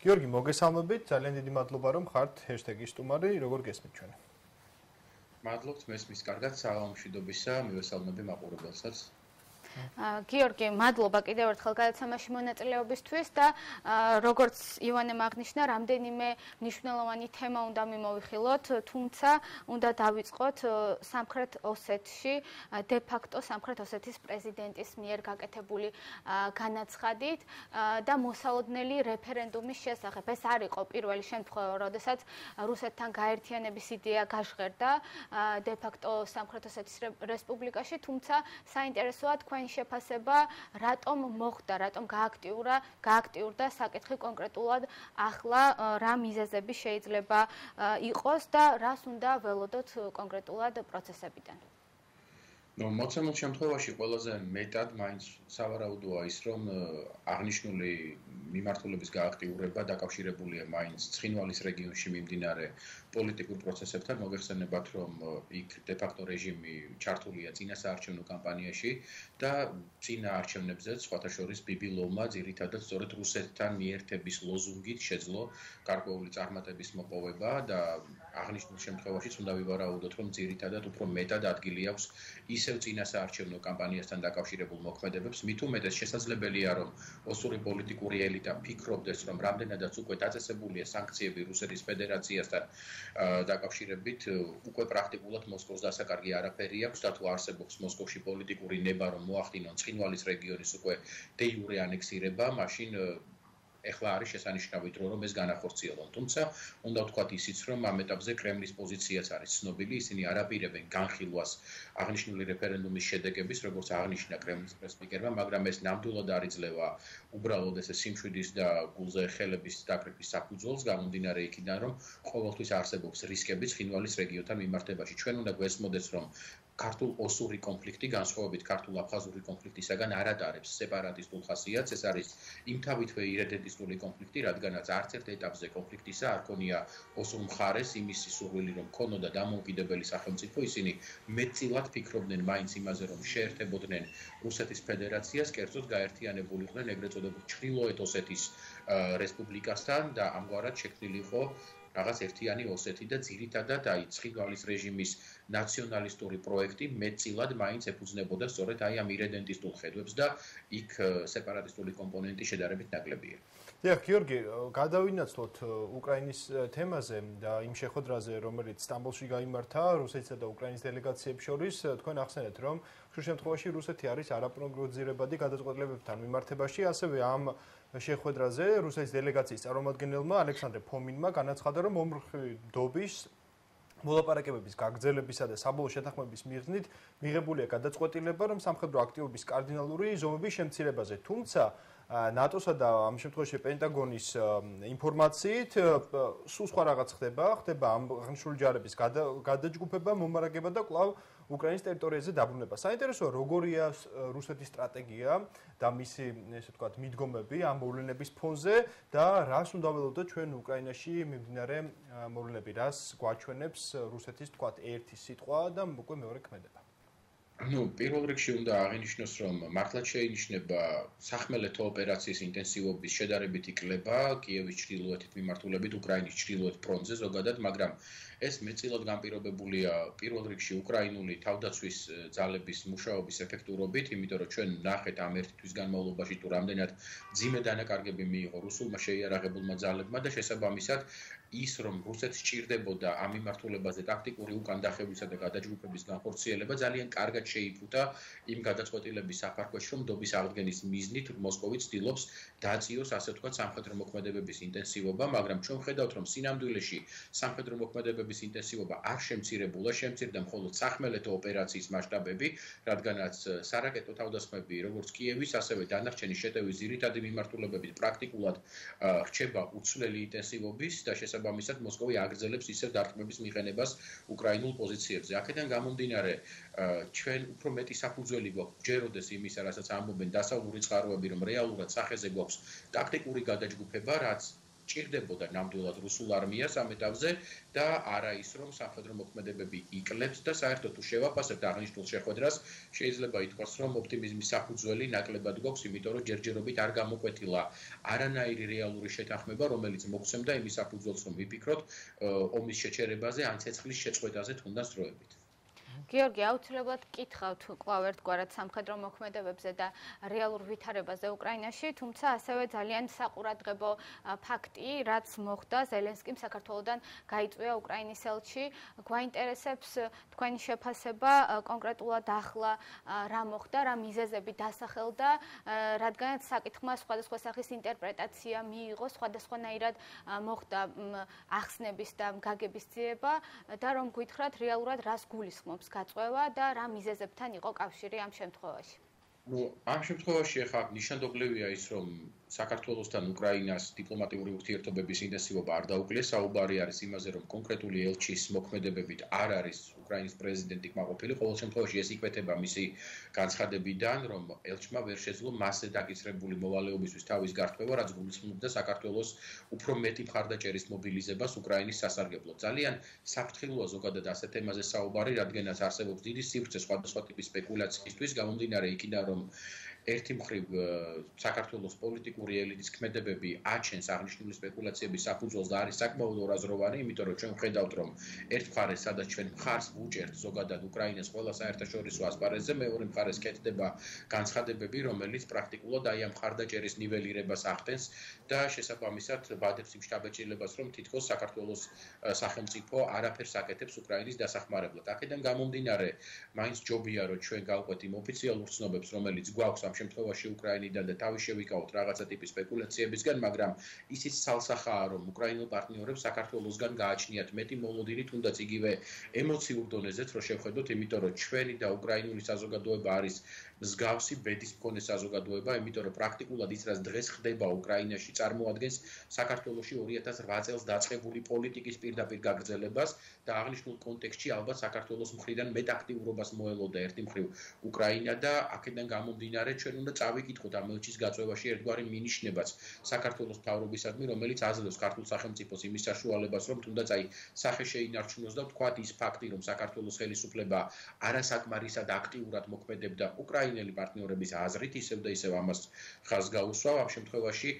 გიორგი, მოგესალმებით. ძალიან დიდი მადლობა რომ ხართ #სტუმარი, როგორ გესმით ჩვენ? მადლობთ მესმის კარგად, საღამოშიდობისა, მივესალმები მაყურებელსაც. გიორგი, მადლობა კიდევ ერთხელ გადაცემაში მონაწილეობისთვის და როგორც ივანემ აღნიშნა, რამდენიმე მნიშვნელოვანი თემა უნდა მიმოვიხილოთ, თუმცა უნდა დავიწყოთ სამხრეთ ოსეთში დე ფაქტო სამხრეთ ოსეთის პრეზიდენტის მიერ გაკეთებული განაცხადით და მოსალოდნელი რეფერენდუმის შესახებ. ეს არ იყო პირველი შემთხვევა, როდესაც რუსეთთან გაერთიანების იდეა გაჟღერდა დე ფაქტო სამხრეთ ოსეთის რესპუბლიკაში, თუმცა საინტერესოა თქვენ თქვენი შეფასება რატომ მოხდა, რატომ გააქტიურა, გააქტიურდა საკითხი კონკრეტულად ახლა რა მიზეზები შეიძლება იყოს და რას უნდა ველოდოთ კონკრეტულად პროცესებიდან? ნუ მოცემულ შემთხვევაში ყველაზე მეტად მაინც სავარაუდოა ის რომ აღნიშნული მიმართულების გააქტიურება დაკავშირებულია მაინც ცხინვალის რეგიონში მიმდინარე პოლიტიკურ პროცესებთან მოგეხსენებათ რომ იქ დე-ფაქტო რეჟიმი ჩართულია წინასაარჩევნო კამპანიაში და წინა არჩევნებზე სხვათა შორის ბიბილოვმა ძირითადად სწორედ რუსეთთან მიერთების ლოზუნგით შეძლო გარკვეული წარმატების მოპოვება და აღნიშნულ შემთხვევაშიც უნდა ვივარაუდოთ რომ ძირითადად უფრო მეტად ადგილი აქვს ისევ წინასაარჩევნო კამპანიასთან დაკავშირებულ მოქმედებებს. მით უმეტეს შესაძლებელია რომ ოსური პოლიტიკური ელიტა ფიქრობდეს რომ რამდენადაც უკვე დაწესებულია სანქციები რუსეთის ფედერაციასთან დაკავშირებით უკვე პრაქტიკულად მოსკოვს დასაკარგი არაფერი აქვს და თუ არსებობს მოსკოვში პოლიტიკური ნება რომ მოახდინონ ცხინვალის რეგიონის უკვე დე იურე ანექსირება მაშინ ეხლა არის შესანიშნავი დრო რომ ეს განახორციელონ. თუმცა უნდა ვთქვათ ისიც რომ ამ ეტაპზე კრემლის პოზიციაც არის ცნობილი, ისინი არაპირებენ განხილვას აღნიშნული რეფერენდუმის შედეგების, როგორც აღნიშნა კრემლის პრესპიკერმა, მაგრამ ეს ნამდვილად არ იძლევა უბრალოდ ესე სიმშვიდის და გულზე ხელების დაკრიფის საფუძველს გამომდინარე იქიდან რომ ყოველთვის არსებობს რისკები ცხინვალის რეგიონთან მიმართებაში. ჩვენ უნდა გვესმოდეს რომ ქართულ ოსური კონფლიქტი განსხვავებით ქართულ აფხაზური კონფლიქტისაგან არ ატარებს სეპარატისტულ ხასიათს ეს არის იმთავითვე ირედენტისტული კონფლიქტი რადგანაც არც ერთ ეტაპზე კონფლიქტისა არ ქონია ოსურ მხარეს იმის სისურვილი რომ ქონოდა დამოუკიდებელი სახელმწიფო ისინი მეტწილად ფიქრობდნენ მაინც იმაზე რომ შეერთებოდნენ რუსეთის ფედერაციას კერძოდ გაერთიანებულიყვნენ ეგრეთ წოდებულ ჩრდილოეთ ოსეთის რესპუბლიკასთან და ამგვარად შექმნილი იყო რაღაც ერთიანი ოსეთი და ძირითადად აი ცხინვალის რეჟიმის ნაციონალისტური პროექტი მეტწილად მაინც ეფუძნებოდა სწორედ აი ამ ირედენტისტულ ხედვებს და იქ სეპარატისტული კომპონენტი შედარებით ნაკლებია. დიახ, გიორგი, გადავინაცვლოთ უკრაინის თემაზე და იმ შეხვედრაზე, რომელიც სტამბოლში გამართა რუსეთსა და უკრაინის დელეგაციებს შორის, თქვენ ახსენეთ, რომ ხშირ შემთხვევაში რუსეთი არის არაპროგნოზირებადი გადაწყვეტილებებთან მიმართებაში, ასევე ამ შეხვედრაზე რუსეთის დელეგაციის წარმომადგენელმა ალექსანდრე ფომინმა განაცხადა, რომ მომრხვი დობის მოლაპარაკებების გაგრძელებისა და საბოლოო შეთანხმების მიღწნით მიღებულია გადაწყვეტილება, რომ სამხედრო აქტივობის კარდინალური ზომების შემცირებაზე, თუმცა ნატოსა და ამ შემთხვევაში პენტაგონის ინფორმაციით სულ სხვა რაღაც ხდება, ხდება ამ აღნიშნული ჯარების გადაჯგუფება, მომარაგება და კვლავ უკრაინის ტერიტორიაზე დაბრუნება. საინტერესოა, როგორია რუსეთის სტრატეგია და მისი, ესე ვთქვათ, მიდგომები ამ მოვლენების ფონზე და რას უნდა ველოდოთ ჩვენ უკრაინაში მიმდინარე მოვლენები, რას გვაჩვენებს რუსეთის, ვთქვათ, ერთი სიტყვა და უკვე მეორე ქმედება. Ну, პირველ რიგში უნდა აღინიშნოს, რომ მართლაც შეინიშნება სახმელეთო ოპერაციის ინტენსივობის შედარებითი კლება კიევის ჩრდილოეთით მიმართულებით უკრაინის ჩრდილოეთ ფრონტზე ზოგადად, მაგრამ ეს მეწილად განპირობებულია პირველ რიგში უკრაინული თავდაცვის ძალების მუშაობის ეფექტურობით, იმიტომ რომ ჩვენ ნახეთ ამ ერთი თვის განმავლობაში თუ რამდენად ძიმე დანაკარგები მიიღო რუსულმა შეიარაღებულმა ძალებმა და შესაბამისად ის რომ რუსეთს ჭირდებოდა ამ მიმართულებაზე ტაქტიკური უკან დახევისა და გადაჯგუფების განხორციელება ძალიან კარგად შეიფუთა იმ გადაწყვეტილების საფარქვეში რომ დობის აღდგენის მიზნით მოსკოვი ცდილობს დააწიოს ასე ვთქვათ სამხედრო მოქმედებების ინტენსივობა მაგრამ ჩვენ ხედავთ რომ სინამდვილეში სამხედრო მოქმედებების ინტენსივობა არ შემცირებულა შემცირდა მხოლოდ სახმელეთო ოპერაციის მასშტაბები რადგანაც სარაკეტო თავდასხმები როგორც კიევის ასევე დანარჩენი შეტევის ძირითადი მიმართულებებით პრაქტიკულად რჩება უცვლელი ინტენსივობის და შესაბამისად შესაბამისად მოსკოვი აგრძელებს ისევ დარტყმების მიღენებას უკრაინულ პოზიციებზე. აქედან გამომდინარე, ჩვენ უფრო მეტი საფუძველი გვაქვს ჯეროდეს იმისა, რასაც ამბობენ დასავლური წყაროები, რომ რეალურად სახეზე გვაქვს ტაქტიკური გადაჯგუფება, რაც სჭირდებოდა ნამდვილად რუსულ არმიას ამ ეტაპზე და არა ის რომ სამხედრო მოქმედებები იკლებს და საერთოდ თუ შევაფასებთ აღნიშნულ შეხვედრას შეიძლება ითქვას რომ ოპტიმიზმის საფუძველი ნაკლებად გვაქვს იმიტომ რომ ჯერჯერობით არ გამოკვეთილა არანაირი რეალური შეთანხმება რომელიც მოგცემდა იმის საფუძველს რომ ვიფიქროთ ომის შეჩერებაზე ან ცეცხლის შეწყვეტაზე თუნდაც დროებით გიორგი, აუცილებლად კითხავთ კვლავ ერთგვარად სამხედრო მოქმედებებზე და რეალურ ვითარებაზე უკრაინაში, თუმცა ასევე ძალიან საყურადღებო ფაქტი, რაც მოხდა ზელენსკიმ საქართველოსთან გაიწვია უკრაინის ელჩი, გვაინტერესებს თქვენი შეფასება კონკრეტულად ახლა რა მოხდა, რა მიზეზები დასახელდა, რადგანაც საკითხმა სხვადასხვა სახის ინტერპრეტაცია მიიღო, სხვადასხვანაირად მოხდა ახსნების და გაგების ძიება და რომ გითხრათ რეალურად რას გულისხმობს გაწყვევა და რა მიზეზებთან იყო კავშირი ამ შემთხვევაში? ну, ამ შემთხვევაში ახლა ნიშანდობლივია ის, რომ საქართველოსთან უკრაინას დიპლომატიური ურთიერთობების ინტენსივობა არ დაუკლეს. საუბარი არის იმაზე, რომ კონკრეტული ელჩის მოქმედებებით არ არის უკრაინის პრეზიდენტი კმაყოფილი. ყოველ შემთხვევაში ეს იკვეთება მისი განცხადებიდან, რომ ელჩმა ვერ შეძლო მასზე დაკისრებული მოვალეობისთვის თავის გართვევა, რაც გულისხმობდა საქართველოს უფრო მეტი მხარდაჭერის მობილიზებას უკრაინის სასარგებლოდ. ძალიან საფრთხილოა ზოგადად ასეთ თემაზე საუბარი, რადგანაც არსებობს დიდი სივრცე სხვადასხვა ტიპის სპეკულაციისთვის, გამომდინარე იქიდან, რომ ერთი მხრივ საქართველოს პოლიტიკური ელიტის ქმედებები აჩენს აღნიშნული სპეკულაციების საფუძველს და არის საკმაოდ ორაზროვანი, იმიტომ რომ ჩვენ ვხედავთ, რომ ერთ მხარეს სადაც ჩვენ მხარს ვუჭერთ ზოგადად უკრაინას ყველა საერთაშორისო ასპარეზზე, მეორე მხარეს კეთდება განცხადებები, რომელიც პრაქტიკულად აი ამ მხარდაჭერის ნიველირებას ახდენს და შესაბამისად ბადებს იმ შტაბეჭილებას, რომ თითქოს საქართველოს სახელმწიფო არაფერს აკეთებს უკრაინის დასახმარებლად. აქედან გამომდინარე, მაინც ჯობია რომ ჩვენ გავყვეთ იმ ოფიციალურ ცნობებს, რომელიც გვაქვს ამ შემთხვევაში უკრაინიდან და თავი შევიკავოთ რაღაცა ტიპის სპეკულაციებისგან, მაგრამ ისიც ცალსახაა, რომ უკრაინულ პარტნიორებს საქართველოსგან გააჩნიათ მეტი მოლოდინი, თუნდაც იგივე ემოციურ დონეზეც, რომ შევხედოთ, იმიტომ რომ ჩვენი და უკრაინული საზოგადოება არის მსგავსი ბედის მქონე საზოგადოება, იმიტომ რომ პრაქტიკულად ის რაც დღეს ხდება უკრაინაში წარმოადგენს საქართველოსი 2008 წელს დაწყებული პოლიტიკის პირდაპირ გაგრძელებას და აღნიშნულ კონტექსტში ალბათ საქართველოს მხრიდან მეტ აქტიურობას მოელოდა ერთი მხრივ უკრაინა და აქედან გამომდინარე ჩვენ უნდა წავიკითხოთ ამ ელჩის გაწევაში ერთგვარი მინიშნებაც საქართველოს თავრობისადმი, რომელიც აძლევს ქართულ სახელმწიფოს იმის საშუალებას, რომ თუნდაც აი სახე შეინარჩუნოს და თქვათ ის ფაქტი, რომ საქართველოს ხელისუფლება არასაკმარისად აქტიურად მოქმედებდა უკრაინელი პარტნიორების აზრით ისევ და ისევ ამას ხაზ გაუსვა ამ შემთხვევაში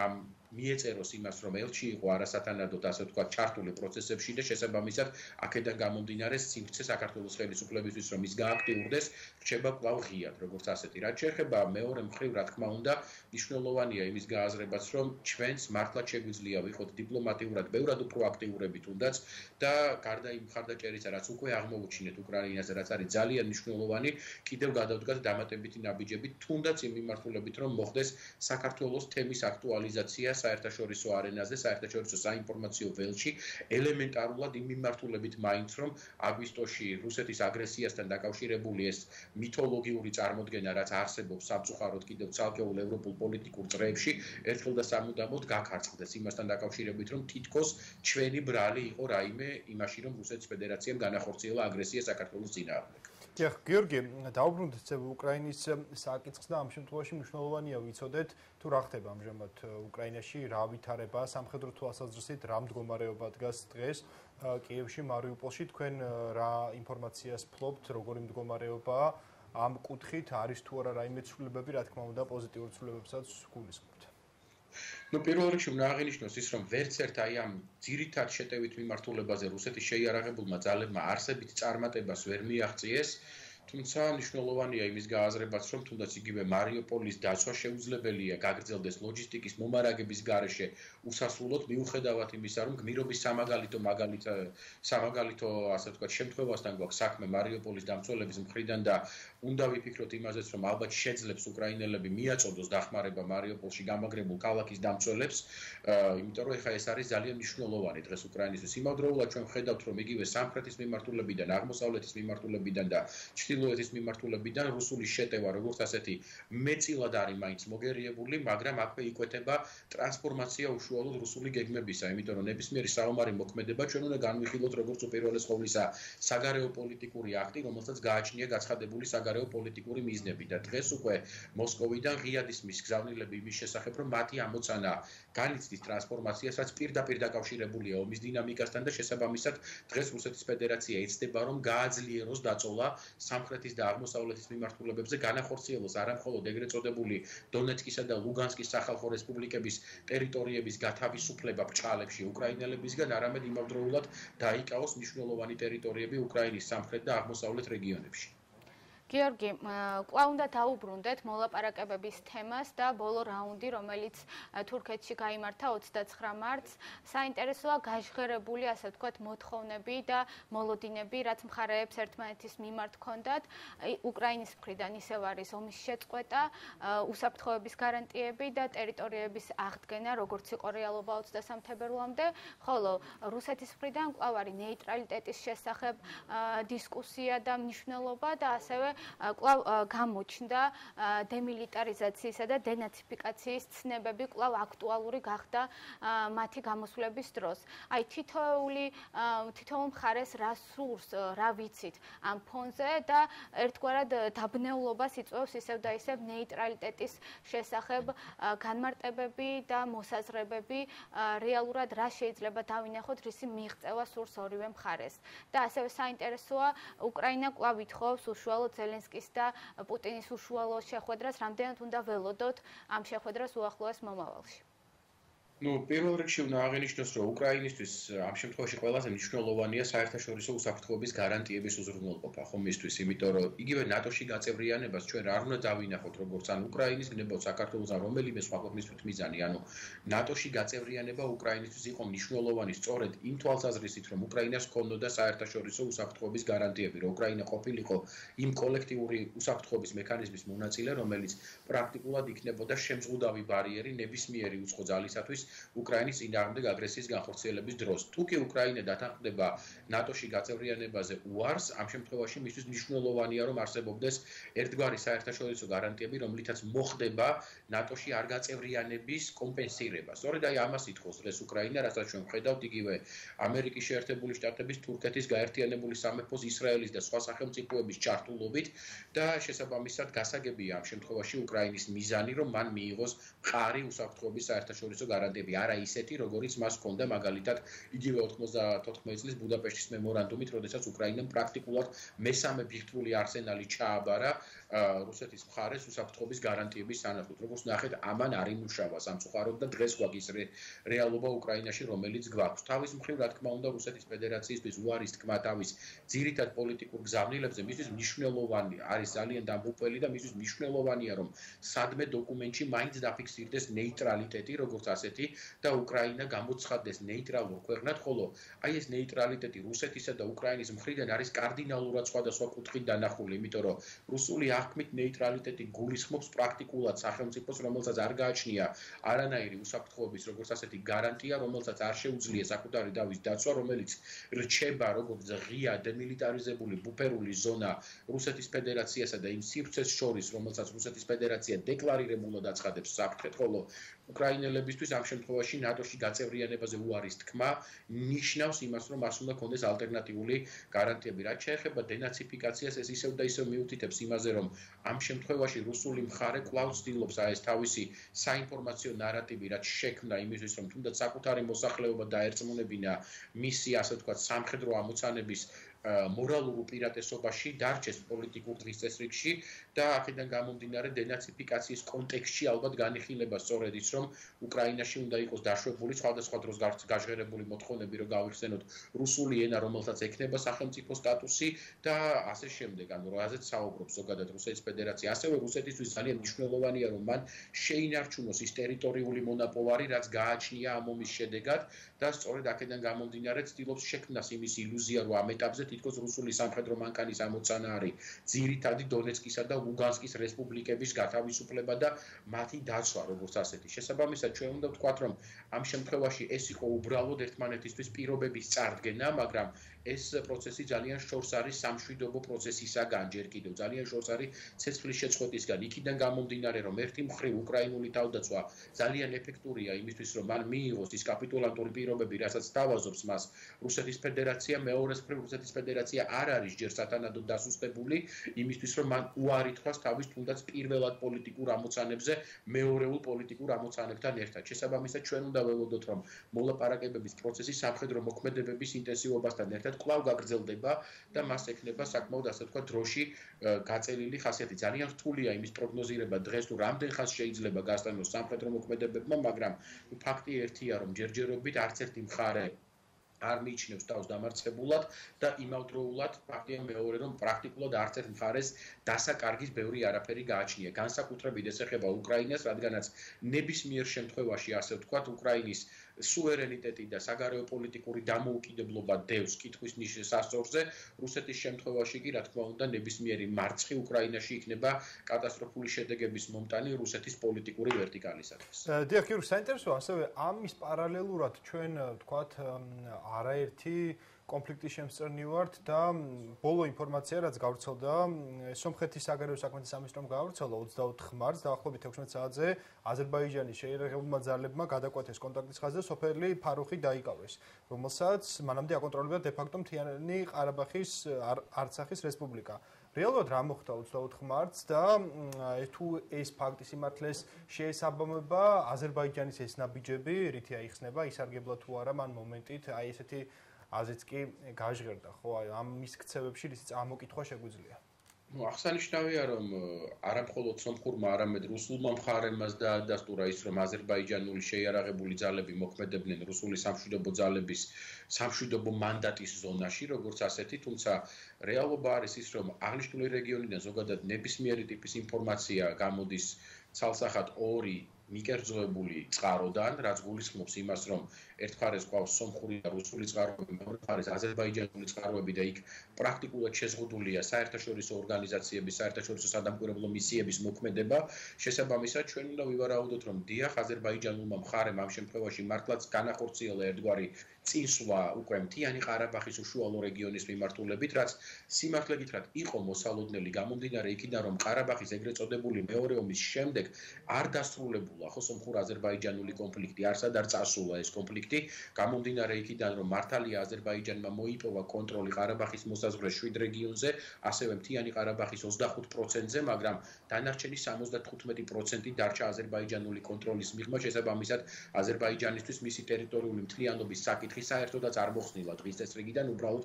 გამ მიეწეროს იმას, რომ ელჩი იყო არასათანადოდ ასე ვთქვათ ჩართული პროცესებში და შესაბამისად აქედან გამომდინარე სიმწე საქართველოს ხელისუფლებისთვის რომ ის გააქტიურდეს, რჩება კვლავ ღიად, როგორც ასეთი. რაც შეეხება მეორე მხრივ, რა თქმა უნდა, მნიშვნელოვანია იმის გააზრებაც, რომ ჩვენს მართლაც შეგვიძლია ვიყოთ დიპლომატიურად ბევრად უფრო აქტიურები თუნდაც და გარდა იმ ხარდაჭერისა, რაც უკვე აღმოუჩინეთ უკრაინაზე, რაც არის ძალიან მნიშვნელოვანი, კიდევ გადავდგათ დამატებითი ნაბიჯები თუნდაც იმ მიმართულებით, რომ მოხდეს საქართველოს თემის აქტუალიზაცია საერთაშორისო არენაზე, საერთაშორისო საინფორმაციო ველში, ელემენტარულად იმ მიმართულებით მაინც რომ აგვისტოში რუსეთის აგრესიასთან დაკავშირებული ეს მითოლოგიური წარმოდგენა, რაც არსებობს სამწუხაროდ კიდევ ცალკეულ ევროპულ პოლიტიკურ წრეებში, ერთხელ და სამუდამოდ გაქარწყდეს იმასთან დაკავშირებით, რომ თითქოს ჩვენი ბრალი იყო რაიმე იმაში, რომ რუსეთის ფედერაციამ განახორციელა აგრესია საქართველოს წინააღმდეგ. დიახ, გიორგი, დაუბრუნდეთ უკრაინის საკითხს და ამ შემთხვევაში მნიშვნელოვანია ვიცოდეთ თუ რა ხდება ამჟამად უკრაინაში, რა ვითარება სამხედრო თვალსაზრისით, რა მდგომარეობა დგას დღეს კიევში, მარიუპოლში, თქვენ რა ინფორმაციას ფლობთ, როგორი მდგომარეობაა ამ კუთხით, არის თუ არა რაიმე ცვლილებები, რა თქმა უნდა, პოზიტიური ცვლილებებსაც გულისხმობთ. Ну პირველ რიგში უნდა აღინიშნოს ის რომ ვერც ერთ აი ამ ძირითად შეტევით მიმართულებაზე რუსეთის შეიარაღებულმა ძალებმა არსებით წარმატებას ვერ მიაღწიეს თუმცა მნიშვნელოვანია იმის გააზრებაც, რომ თუნდაც იგივე მარიუპოლის დაცვა შეუძლებელია გაგრძელდეს ლოჯისტიკის მომარაგების გარეშე უსასრულოდ მიუხედავად იმისა, რომ გმირობის სამაგალითო მაგალითო სამაგალითო ასე ვთქვათ, შემთხვევასთან გვაქვს საქმე მარიუპოლის დამცველების მხრიდან და უნდა ვიფიქროთ იმაზეც, რომ ალბათ შეძლებს უკრაინელები მიაწოდოს დახმარება მარიუპოლში გამაგრებულ ქალაქის დამცველებს, იმიტომ რომ ეხა ეს არის ძალიან მნიშვნელოვანი დღეს უკრაინისთვის. იმავდროულად ჩვენ ვხედავთ, რომ იგივე სამხრეთის მიმართულებიდან, აღმოსავლეთის მიმართულებიდან და ჩრდილოეთის მიმართულებიდან რუსული შეტევა როგორც ასეთი მეწილად არის მაინც მოგერიებული, მაგრამ აქვე იკვეთება ტრანსფორმაცია უშუალო უშუალოდ რუსული გეგმებისა, იმიტომ რომ ნებისმიერი საომარი მოქმედება ჩვენ უნდა განვიხილოთ როგორც უპირველეს ყოვლისა საგარეო პოლიტიკური აქტი, რომელსაც გააჩნია გაცხადებული საგარეო პოლიტიკური მიზნები. და დღეს უკვე მოსკოვიდან ღიადის მის გზავნილები იმის შესახებ, რომ მათი ამოცანა განიცდის ტრანსფორმაციას, რაც პირდაპირ დაკავშირებულია ომის დინამიკასთან და შესაბამისად დღეს რუსეთის ფედერაცია ეცდება, რომ გააძლიეროს დაწოლა სამხრეთის და აღმოსავლეთის მიმართულებებზე განახორციელოს არამხოლოდ ეგრეთ წოდებული დონეცკისა და ლუგანსკის სახალხო რესპუბლიკების ტერიტორიების გათავისუფლება ბჭალებში უკრაინელებისგან, არამედ იმავდროულად დაიკავოს მნიშვნელოვანი ტერიტორიები უკრაინის სამხრეთ და აღმოსავლეთ რეგიონებში. გიორგი, კვლავ უნდა დაუბრუნდეთ მოლაპარაკებების თემას და ბოლო რაუნდი, რომელიც თურქეთში გამართა 29 მარტს. საინტერესოა გაჟღერებული, ასე ვთქვათ, მოთხოვნები და მოლოდინები, რაც მხარეებს ერთმანეთის მიმართ ჰქონდათ. უკრაინის მხრიდან ისევ არის ომის შეწყვეტა, უსაფრთხოების გარანტიები და ტერიტორიების აღდგენა, როგორც იყო რეალობა 23 თებერვლამდე, ხოლო რუსეთის მხრიდან კვლავ არის ნეიტრალიტეტის შესახებ დისკუსია და მნიშვნელობა და ასევე კვლავ გამოჩნდა დემილიტარიზაციისა და დენაციფიკაციის ცნებები კვლავ აქტუალური გახდა მათი გამოსვლების დროს. აი თითოეული თითოეულ მხარეს რა სურს, რა ვიცით ამ ფონზე და ერთგვარად დაბნეულობას იწვევს ისევ და ისევ ნეიტრალიტეტის შესახებ განმარტებები და მოსაზრებები რეალურად რა შეიძლება დავინახოთ რისი მიღწევა სურს ორივე მხარეს. და ასევე საინტერესოა უკრაინა კვლავ ითხოვს უშუალოდ ზელენსკის და პუტინის უშუალო შეხვედრას რამდენად უნდა ველოდოთ ამ შეხვედრას უახლოეს მომავალში. Ну პირველ რიგში უნდა აღინიშნოს რომ უკრაინისტვის ამ შემთხვევაში ყველაზე მნიშვნელოვანია საერთაშორისო უსაფრთხოების გარანტიების უზრუნველყოფა ხომ ისთვის იმიტომ რომ იგივე ნატოში გაწევრიანებას ჩვენ არ უნდა დავინახოთ როგორც ან უკრაინის გნებოთ საქართველოს ან რომელიმე სხვა ქვეყნის თვითმიზანი ანუ ნატოში გაწევრიანება უკრაინისთვის იყო მნიშვნელოვანი სწორედ იმ თვალსაზრისით რომ უკრაინას ჰქონდოდა საერთაშორისო უსაფრთხოების გარანტიები რომ უკრაინა ყოფილიყო იმ კოლექტიური უსაფრთხოების მექანიზმის მონაწილე რომელიც პრაქტიკულად იქნებოდა შემზღუდავი ბარიერი ნებისმიერი უცხო ძალისათვის უკრაინის წინააღმდეგ აგრესიის განხორციელების დროს. თუკი უკრაინა დათანხმდება ნატოში გაწევრიანებაზე უარს, ამ შემთხვევაში მისთვის მნიშვნელოვანია, რომ არსებობდეს ერთგვარი საერთაშორისო გარანტიები, რომლითაც მოხდება ნატოში არ გაწევრიანების კომპენსირება. სწორედ აი ამას ითხოვს დღეს უკრაინა, რასაც ჩვენ ხედავთ იგივე ამერიკის შეერთებული შტატების, თურქეთის გაერთიანებული სამეფოს, ისრაელის და სხვა სახელმწიფოების ჩართულობით და შესაბამისად გასაგებია ამ შემთხვევაში უკრაინის მიზანი, რომ მან მიიღოს მყარი უსაფრთხოების საერთაშორისო გარანტიები. სტანდარტები არა ისეთი, როგორიც მას ჰქონდა მაგალითად იგივე 94 წლის ბუდაპეშტის მემორანდუმით, როდესაც უკრაინამ პრაქტიკულად მესამე ბირთვული არსენალი ჩააბარა რუსეთის მხარეს უსაფრთხოების გარანტიების სანახავად. როგორც ნახეთ, ამან არ იმუშავა სამწუხაროდ და დღეს გვაქვს რეალობა უკრაინაში, რომელიც გვაქვს. თავის მხრივ, რა თქმა უნდა, რუსეთის ფედერაციისთვის უარის თქმა თავის ძირითად პოლიტიკურ გზავნილებზე მისთვის მნიშვნელოვანი არის ძალიან დამბუპელი და მისთვის მნიშვნელოვანია, რომ სადმე დოკუმენტში მაინც დაფიქსირდეს ნეიტრალიტეტი, როგორც ასეთი და უკრაინა გამოცხადდეს ნეიტრალურ ქვეყნად, ხოლო აი ეს ნეიტრალიტეტი რუსეთისა და უკრაინის მხრიდან არის კარდინალურად სხვადასხვა კუთხით დანახული, იმიტომ რომ რუსული აღქმით ნეიტრალიტეტი გულისხმობს პრაქტიკულად სახელმწიფოს, რომელსაც არ გააჩნია არანაირი უსაფრთხოების როგორც ასეთი გარანტია, რომელსაც არ შეუძლია საკუთარი დავის დაცვა, რომელიც რჩება როგორც ღია დემილიტარიზებული ბუფერული ზონა რუსეთის ფედერაციასა და იმ სივრცეს შორის, რომელსაც რუსეთის ფედერაცია დეკლარირებულად აცხადებს საფრთხეთ, ხოლო უკრაინელებისთვის ამ შემთხვევაში ნატოში გაწევრიანებაზე უარის თქმა ნიშნავს იმას, რომ მას უნდა კონდეს ალტერნატიული გარანტიები. რაც შეეხება დენაციფიკაციას, ეს ისევ და ისევ მიუთითებს იმაზე, რომ ამ შემთხვევაში რუსული მხარე კვლავ ცდილობს აი ეს თავისი საინფორმაციო ნარატივი, რაც შექმნა იმისთვის, რომ თუნდაც საკუთარი მოსახლეობა დაერწმუნებინა მისი, ასე ვთქვათ, სამხედრო ამოცანების მორალურ უპირატესობაში დარჩეს პოლიტიკურ დღესდღეში და აქედან გამომდინარე დენაციფიკაციის კონტექსტში ალბათ განიხილება სწორედ ის რომ უკრაინაში უნდა იყოს დაშვებული სხვადასხვა დროს გაჟღერებული მოთხოვნები რომ გავიხსენოთ რუსული ენა რომელსაც ექნება სახელმწიფო სტატუსი და ასე შემდეგ. ანუ რაზეც საუბრობს ზოგადად რუსეთის ფედერაცია. ასევე რუსეთისთვის ძალიან მნიშვნელოვანია რომ მან შეინარჩუნოს ის ტერიტორიული მონოპოლარი რაც გააჩნია ამ ომის შედეგად და სწორედ აქედან გამომდინარე ცდილობს შექმნას იმის ილუზია რომ ამ ეტაპზე თითქოს რუსული სამხედრო მანქანის ამოცანა არის ძირითადი დონეცკისა და ლუგანსკის რესპუბლიკების გათავისუფლება და მათი დაცვა როგორც ასეთი. შესაბამისად ჩვენ უნდა ვთქვათ რომ ამ შემთხვევაში ეს იყო უბრალოდ ერთმანეთისთვის პირობების წარდგენა, მაგრამ ეს პროცესი ძალიან შორს არის სამშვიდობო პროცესისაგან ჯერ კიდევ. ძალიან შორს არის ცეცხლის შეწყვეტისგან. იქიდან გამომდინარე რომ ერთი მხრივ უკრაინული თავდაცვა ძალიან ეფექტურია იმისთვის რომ მან მიიღოს ის კაპიტულანტური პირობები რასაც თავაზობს მას რუსეთის ფედერაცია მეორე მხრივ რუსეთის ფედერაცია არ არის ჯერ სათანადო დასუსტებული იმისთვის რომ მან უარი თქვას თავის თუნდაც პირველად პოლიტიკურ ამოცანებზე მეორეულ პოლიტიკურ ამოცანებთან ერთად. შესაბამისად ჩვენ უნდა ველოდოთ რომ მოლაპარაკებების პროცესი სამხედრო მოქმედებების ინტენსივობასთან ერთად კვლავ გაგრძელდება და მას ექნება საკმაოდ ასე თქვა დროში გაწელილი ხასიათი. ძალიან რთულია იმის პროგნოზირება დღეს თუ რამდენ ხანს შეიძლება გასტანოს სამხედრო მოქმედებებმა, მაგრამ ფაქტი ერთია, რომ ჯერჯერობით არც ერთი მხარე არ მიიჩნევს თავს დამარცხებულად და იმავდროულად ფაქტია მეორე რომ პრაქტიკულად არც ერთ მხარეს დასაკარგის ბევრი არაფერი გააჩნია. განსაკუთრებით ეს ეხება უკრაინას, რადგანაც ნებისმიერ შემთხვევაში ასე ვთქვათ, უკრაინის სუვერენიტეტი და საგარეო პოლიტიკური დამოუკიდებლობა დევს კითხვის ნიშნის ასწორზე, რუსეთის შემთხვევაში კი რა თქმა უნდა ნებისმიერი მარცხი უკრაინაში იქნება კატასტროფული შედეგების მომტანი რუსეთის პოლიტიკური ვერტიკალისათვის. დიახ, კი, საინტერესოა ასევე ამის პარალელურად ჩვენ ვთქვათ არაერთი კონფლიქტის შემსწრენი ვართ და ბოლო ინფორმაცია რაც გავრცელდა სომხეთის საგარეო საქმეთა სამინისტრომ გავრცელა 24 მარტს დაახლოებით 16 საათზე აზერბაიჯანის შეერაღებულმა ძალებმა გადაკვეთეს კონტაქტის ხაზზე სოფელი ფარუხი დაიკავეს რომელსაც მანამდე აკონტროლებდა დე-ფაქტო მთიანი ყარაბაღის არცახის რესპუბლიკა რეალურად რა მოხდა 24 მარტს და თუ ეს ფაქტი სიმართლეს შეესაბამება აზერბაიჯანის ეს ნაბიჯები რითი აიხსნება ისარგებლა თუ არა მან მომენტით აი ესეთი აზეც კი გაჟღერდა ხო? აი ამ მის ქცევებში რის წამოკითხვა შეგვიძლია აღსანიშნავია რომ არამხოლოდ სომხურმა არამედ რუსულმა მხარემაც დაადასტურა ის რომ აზერბაიჯანული შეიარაღებული ძალები მოქმედებდნენ რუსული სამშვიდობო ძალების სამშვიდობო მანდატის ზონაში როგორც ასეთი თუმცა რეალობა არის ის რომ აღნიშნული რეგიონიდან ზოგადად ნებისმიერი ტიპის ინფორმაცია გამოდის ცალსახად ორი მიკერძოებული წყაროდან, რაც გულისხმობს იმას, რომ ერთ მხარეს ყავს სომხური და რუსული წყაროები, მეორე მხარეს აზერბაიჯანული წყაროები და იქ პრაქტიკულად შეზღუდულია საერთაშორისო ორგანიზაციების, საერთაშორისო სადამკვირვებლო მისიების მოქმედება. შესაბამისად, ჩვენ უნდა ვივარაუდოთ, რომ დიახ, აზერბაიჯანულმა მხარემ ამ შემთხვევაში მართლაც განახორციელა ერთგვარი წინსვლა უკვე მთიანი ყარაბაღის უშუალო რეგიონის მიმართულებით, რაც სიმართლე გითხრათ, იყო მოსალოდნელი გამომდინარე იქიდან, რომ ყარაბაღის ეგრეთ წოდებული მეორე ომის შემდეგ არ დასრულებულა ხო სომხურ-აზერბაიჯანული კონფლიქტი, არსად არ წასულა ეს კონფლიქტი, გამომდინარე იქიდან, რომ მართალია აზერბაიჯანმა მოიპოვა კონტროლი ყარაბაღის მოსაზღვრე 7 რეგიონზე, ასევე მთიანი ყარაბაღის 25%-ზე, მაგრამ დანარჩენი 75% დარჩა აზერბაიჯანული კონტროლის მიღმა, შესაბამისად აზერბაიჯანისთვის მისი ტერიტორიული მთლიანობის საკითხი საერთოდაც არ მოხსნილა. დღის წესრიგიდან უბრალოდ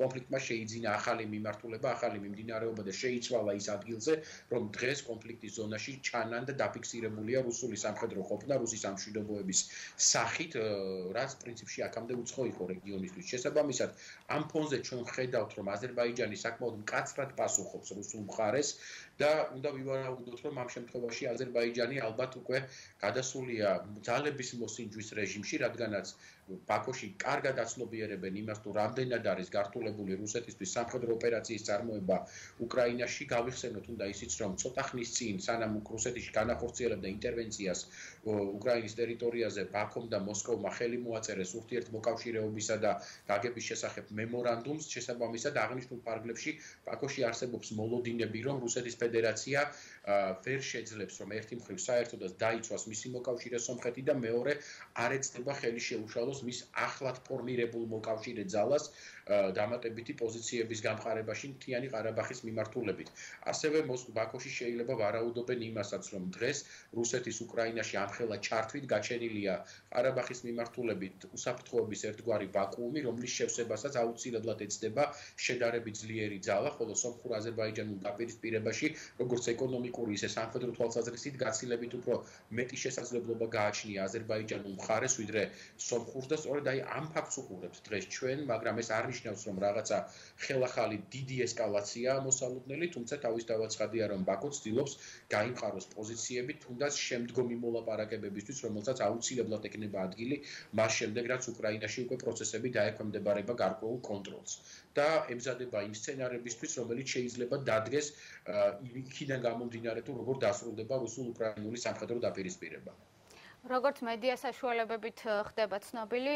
კონფლიქტმა შეიძინა ახალი მიმართულება, ახალი მიმდინარეობა და შეიცვალა ის ადგილზე, რომ დღეს კონფლიქტის ზონაში ჩანან და დაფიქსირებულია რუსული სამხედრო ყოფნა, რუსის სამშვიდობოების სახით, რაც პრინციპში აქამდე უცხო იყო რეგიონისთვის. შესაბამისად, ამ ფონზე ჩვენ ხედავთ, რომ აზერბაიჯანი საკმაოდ მკაცრად პასუხობს რუსულ მხარეს და უნდა ვივარაუდოთ, რომ ამ შემთხვევაში აზერბაიჯანი ალბათ უკვე გადასულია ძალების მოსინჯვის რეჟიმში, რადგანაც ბაქოში კარგად აცნობიერებენ იმას, თუ რამდენად არის გართულებული რუსეთისთვის სამხედრო ოპერაციის წარმოება უკრაინაში, გავიხსენოთ უნდა ისიც, რომ ცოტა ხნის წინ, სანამ რუსეთში განახორციელებდა ინტერვენციას უკრაინის ტერიტორიაზე, ბაქომ და მოსკოვმა ხელი მოაწერეს ურთიერთმოკავშირეობისა და გაგების შესახებ მემორანდუმს, შესაბამისად აღნიშნულ პარგლებში ბაქოში არსებობს მოლოდინები, რომ რუსეთის ფედერაცია ვერ შეძლებს რომ ერთი მხრივ საერთოდაც დაიცვას მისი მოკავშირე სომხეთი და მეორე არ ეცდება ხელი შეუშალოს მის ახლად ფორმირებულ მოკავშირე ძალას დამატებითი პოზიციების გამყარებაში მთიანი ყარაბაღის მიმართულებით. ასევე ბაქოში შეიძლება ვარაუდობენ იმასაც, რომ დღეს რუსეთის უკრაინაში ამხელა ჩართვით გაჩენილია ყარაბაღის მიმართულებით უსაფრთხოების ერთგვარი ვაკუუმი, რომლის შევსებასაც აუცილებლად ეცდება შედარებით ძლიერი ძალა, ხოლო სომხურ-აზერბაიჯანულ დაპირისპირებაში როგორც ეკონომიკური, ისე სამხედრო თვალსაზრისით გაცილებით უფრო მეტი შესაძლებლობა გააჩნია აზერბაიჯანულ მხარეს, ვიდრე სომხურს და სწორედ აი ამ ფაქტს უყურებთ დღეს ჩვენ, მაგრამ ეს არ ნიშნავს, რომ რაღაცა ხელახალი დიდი ესკალაცია მოსალოდნელი, თუმცა თავის დავაცხადია, რომ ბაქო ცდილობს გაიმყაროს პოზიციები, თუნდაც შემდგომი მოლაპარაკებებისთვის, რომელსაც აუცილებლად ეკნება ადგილი, მას შემდეგ რაც უკრაინაში უკვე პროცესები დაექვემდებარება გარკვეულ კონტროლს. და ემზადება იმ სცენარებისთვის, რომელიც შეიძლება დადგეს იქიდან გამომდინარე თუ როგორ დასრულდება რუსულ-უკრაინული სამხედრო დაპირისპირება. როგორც მედია საშუალებებით ხდება ცნობილი,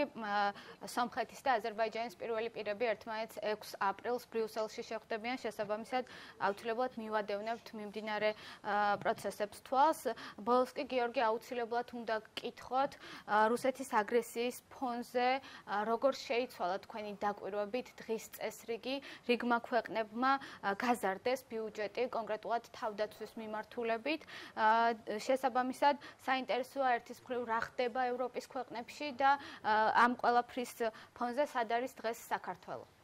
სომხეთის და აზერბაიჯანის პირველი პირები ერთმანეთს 6 აპრილს ბრიუსელში შეხვდებიან შესაბამისად აუცილებლად მივადევნებთ მიმდინარე პროცესებს თვალს. ბოლოს კი გიორგი აუცილებლად უნდა გკითხოთ რუსეთის აგრესიის ფონზე როგორ შეიცვალა თქვენი დაკვირვებით დღის წესრიგი რიგმა ქვეყნებმა გაზარდეს ბიუჯეტი კონკრეტულად თავდაცვის მიმართულებით. შესაბამისად საინტერესოა ერთი ეს მხრივ რა ხდება ევროპის ქვეყნებში და ამ ყველაფრის ფონზე სად არის დღეს საქართველოს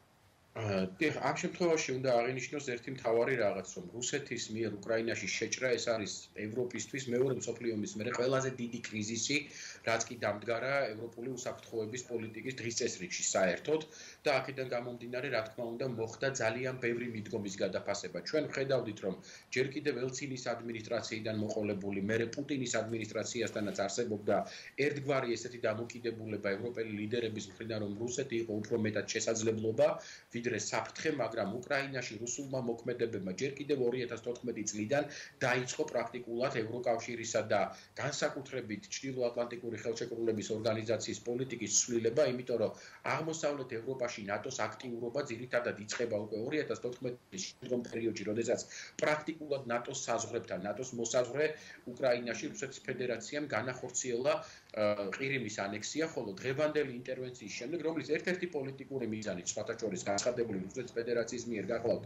დიახ, ამ შემთხვევაში უნდა აღინიშნოს ერთი მთავარი რაღაც, რომ რუსეთის მიერ უკრაინაში შეჭრა ეს არის ევროპისთვის მეორე მსოფლიო ომის მერე ყველაზე დიდი კრიზისი, რაც კი დამდგარა ევროპული უსაფრთხოების პოლიტიკის დღის წესრიგში საერთოდ და აქედან გამომდინარე, რა თქმა უნდა, მოხდა ძალიან ბევრი მიდგომის გადაფასება. ჩვენ ხედავდით, რომ ჯერ კიდევ ელცინის ადმინისტრაციიდან მოყოლებული მერე პუტინის ადმინისტრაციასთანაც არსებობდა ერთგვარი ესეთი დამოკიდებულება ევროპელი ლიდერების მხრიდან, რომ რუსეთი იყო უფრო მეტად შესაძლებლობა ვიდრე საფრთხე, მაგრამ უკრაინაში რუსულმა მოქმედებებმა ჯერ კიდევ 2014 წლიდან დაიწყო პრაქტიკულად ევროკავშირისა და განსაკუთრებით ჩრდილოატლანტიკური ხელშეკრულების ორგანიზაციის პოლიტიკის ცვლილება, იმიტომ რომ აღმოსავლეთ ევროპაში ნატოს აქტიურობა ძირითადად იწყება უკვე 2014 შემდგომ პერიოდში, როდესაც პრაქტიკულად ნატოს საზღვრებთან, ნატოს მოსაზღვრე უკრაინაში რუსეთის ფედერაციამ განახორციელა ყირიმის ანექსია, ხოლო დღევანდელი ინტერვენციის შემდეგ, რომლის ერთ-ერთი პოლიტიკური მიზანი სხვათა შორის განცხადებული რუსეთის ფედერაციის მიერ გახლავთ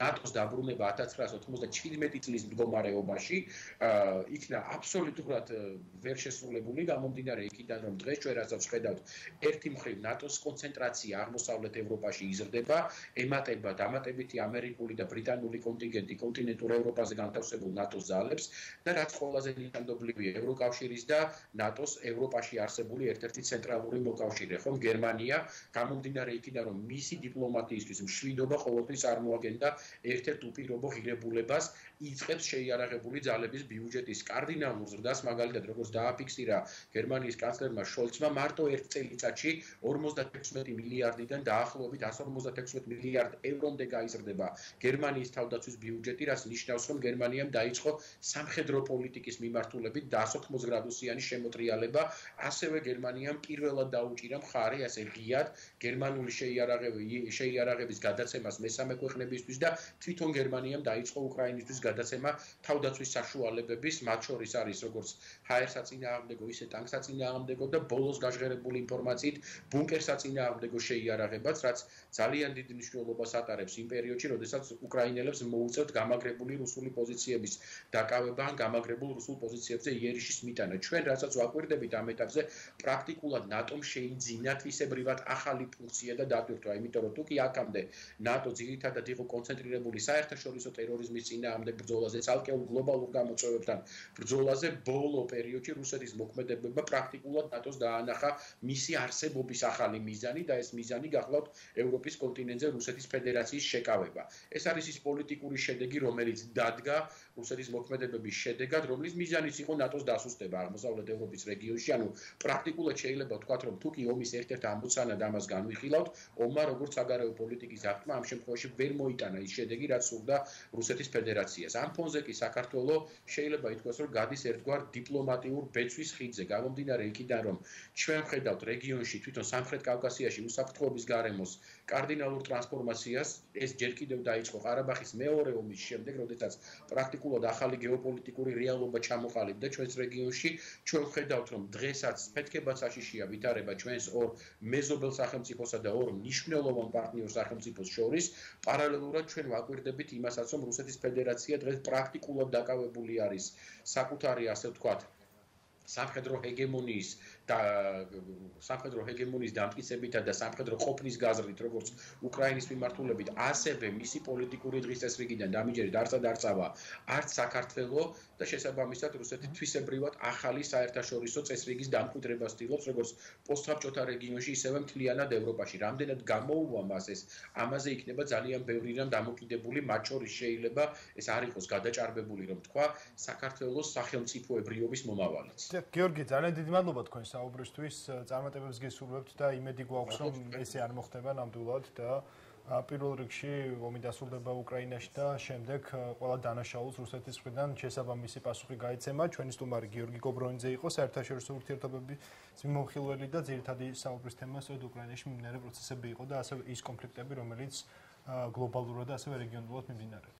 ნატოს დაბრუნება 1997 წლის მდგომარეობაში, იქნა აბსოლუტურად ვერ შესრულებული გამომდინარე იქიდან, რომ დღეს ჩვენ რასაც ხედავთ, ერთი მხრივ ნატოს კონცენტრაცია აღმოსავლეთ ევროპაში იზრდება, ემატება დამატებითი ამერიკული და ბრიტანული კონტინგენტი კონტინენტურ ევროპაზე განთავსებულ ნატოს ძალებს და რაც ყველაზე ნიშანდობლივია ევროკავშირის და ნატოს ევროპაში არსებული ერთ-ერთი ცენტრალური მოკავშირე, ხომ გერმანია, გამომდინარე იქიდან, რომ მისი დიპლომატიისთვის მშვიდობა ყოველთვის წარმოადგენდა ერთ-ერთ უპირობო ღირებულებას, იწყებს შეიარაღებული ძალების ბიუჯეტის კარდინალურ ზრდას, მაგალითად, როგორც დააფიქსირა გერმანიის კანცლერმა შოლცმა, მარტო ერთ წელიწადში 56 მილიარდიდან დაახლოებით 156 მილიარდ ევრომდე გაიზრდება გერმანიის თავდაცვის ბიუჯეტი, რაც ნიშნავს, რომ გერმანიამ დაიწყო სამხედრო პოლიტიკის მიმართულებით 180 გრადუსიანი შემოტრიალება. ასევე გერმანიამ პირველად დაუჭირა მხარე ასე ღიად გერმანული შეიარაღები შეიარაღების გადაცემას მესამე ქვეყნებისთვის და თვითონ გერმანიამ დაიწყო უკრაინისთვის გადაცემა თავდაცვის საშუალებების, მათ შორის არის როგორც ჰაერსაწინააღმდეგო, ისე ტანკსაწინააღმდეგო და ბოლოს გაჟღერებული ინფორმაციით ბუნკერსაწინააღმდეგო შეიარაღებაც, რაც ძალიან დიდ მნიშვნელობას ატარებს იმ პერიოდში, როდესაც უკრაინელებს მოუწევთ გამაგრებული რუსული პოზიციების დაკავება ან გამაგრებულ რუსულ პოზიციებზე იერიშის მიტანა. ჩვენ რასაც ვაკვირდებით ამ ეტაპზე პრაქტიკულად ნატომ შეიძინა თვისებრივად ახალი ფუნქცია და დატვირთვა, იმიტომ რომ თუკი აქამდე. ნატო ძირითადად იყო კონცენტრირებული საერთაშორისო ტერორიზმის წინააღმდეგ ბრძოლაზე, ცალკეულ გლობალურ გამოწვევებთან. ბრძოლაზე, ბოლო პერიოდში რუსეთის მოქმედებებმა პრაქტიკულად ნატოს დაანახა მისი არსებობის ახალი მიზანი და ეს მიზანი გახლავთ ევროპის კონტინენტზე რუსეთის ფედერაციის შეკავება. ეს არის ის პოლიტიკური შედეგი, რომელიც დადგა რუსეთის მოქმედებების შედეგად, რომლის მიზანიც იყო ნატოს დასუსტება აღმოსავლეთ ევროპის რეგიონში, ანუ პრაქტიკულად შეიძლება ვთქვათ, რომ თუკი ომის ერთ-ერთ ამბოცანად ამას განვიხილავთ, ომმა როგორც საგარეო პოლიტიკის აქტმა ამ შემთხვევაში ვერ მოიტანა ის შედეგი, რაც სურდა რუსეთის ფედერაციას. ამ ფონზე კი საქართველოს შეიძლება ითქვას, რომ გადის ერთგვარ დიპლომატიურ ბეწვის ხიდზე, გამომდინარე იქიდან, რომ ჩვენ ხედავთ რეგიონში თვითონ სამხრეთ კავკასიაში უსაფრთხოების გარემოს კარდინალურ ტრანსფორმაციას, ეს ჯერ კიდევ დაიწყო ყარაბაღის მეორე ომის შემდეგ, როდესაც პრაქტიკულად ახალი გეოპოლიტიკური რეალობა ჩამოყალიბდა ჩვენს რეგიონში. ჩვენ ხედავთ, რომ დღესაც ფეთქება საშიშია ვითარება ჩვენს ორ მეზობელ სახელმწიფოსა და ორ მნიშვნელოვან პარტნიორ სახელმწიფოს შორის. პარალელურად ჩვენ ვაკვირდებით იმასაც, რომ რუსეთის ფედერაცია დღეს პრაქტიკულად დაკავებული არის საკუთარი, ასე ვთქვათ, სამხედრო ჰეგემონიის და სამხედრო ჰეგემონიის დამტკიცებითა და სამხედრო ყოფნის გაზრდით, როგორც უკრაინის მიმართულებით, ასევე მისი პოლიტიკური დღის წესრიგიდან დამიჯერეთ არც არცავა, არც საქართველოს და შესაბამისად რუსეთი თვისებრივად ახალი საერთაშორისო წესრიგის დამკვიდრებას ცდილობს, როგორც პოსტსაბჭოთა რეგიონში, ისევე მთლიანად ევროპაში. რამდენად გამოუვა მას ეს, ამაზე იქნება ძალიან ბევრი რამ დამოკიდებული, მათ შორის შეიძლება ეს არ იყოს გადაჭარბებული, რომ თქვა, საქართველოს სახელმწიფოებრიობის მომავალიც. გიორგი, ძალიან დიდი მადლობა თქვენ საუბრისთვის. წარმატებებს გესურვებთ და იმედი გვაქვს, რომ ესე არ მოხდება ნამდვილად და პირველ რიგში ომი დასრულდება უკრაინაში და შემდეგ ყველა დანაშაულს რუსეთის მხრიდან შესაბამისი პასუხი გაიცემა. ჩვენი სტუმარი გიორგი გობრონიძე იყო საერთაშორისო ურთიერთობების მიმოხილველი და ძირითადი საუბრის თემა სწორედ უკრაინაში მიმდინარე პროცესები იყო და ასევე ის კონფლიქტები, რომელიც გლობალურად და ასევე რეგიონულად მიმდინარეობს.